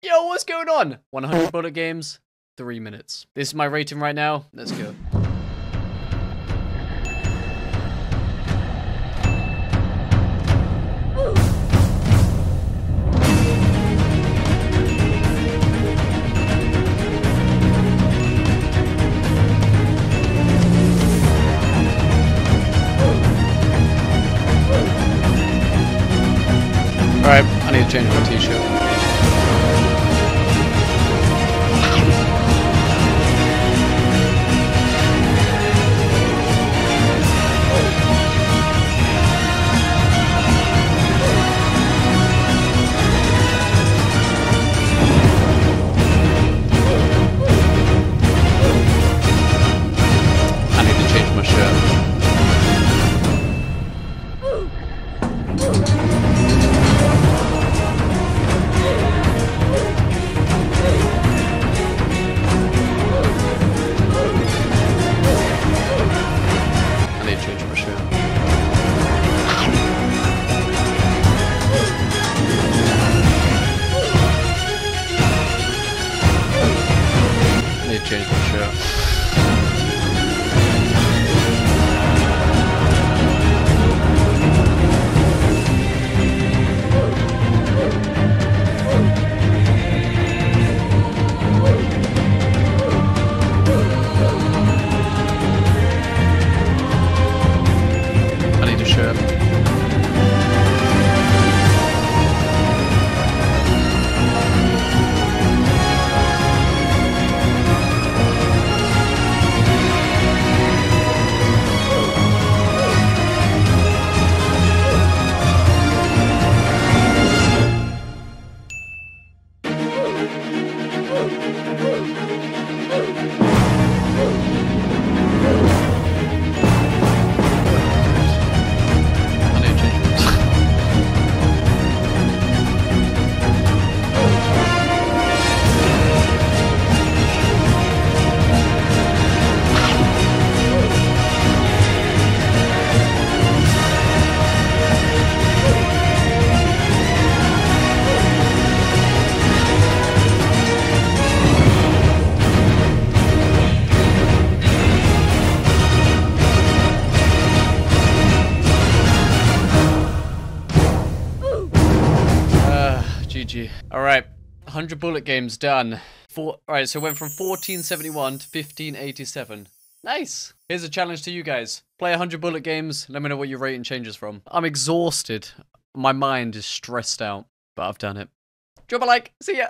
Yo, what's going on? 100 bullet games, three minutes. This is my rating right now. Let's go. Alright, I need to change my t-shirt. Change my shirt. I need to change my shirt. GG. All right, 100 bullet games done. Four. All right, so went from 1471 to 1587. Nice. Here's a challenge to you guys. Play 100 bullet games. Let me know what your rating changes from. I'm exhausted. My mind is stressed out, but I've done it. Drop a like. See ya.